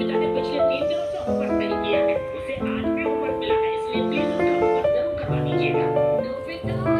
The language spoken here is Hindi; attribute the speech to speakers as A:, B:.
A: पिता ने पिछले तीन दिनों से होमवर्क नहीं किया है उसे आज भी होमवर्क मिला है इसलिए प्लीज़ उसका होमवर्क ज़रूर करवा दीजिएगा
B: तो बेटा